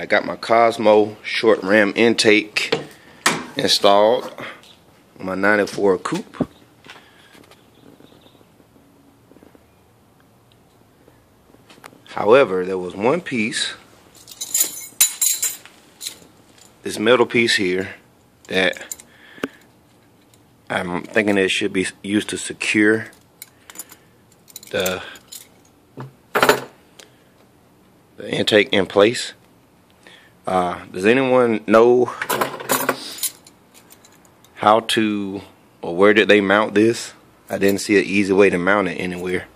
I got my Cosmo short ram intake installed on my 94 coupe. However, there was one piece, this metal piece here, that I'm thinking it should be used to secure the, the intake in place. Uh, does anyone know how to or where did they mount this? I didn't see an easy way to mount it anywhere.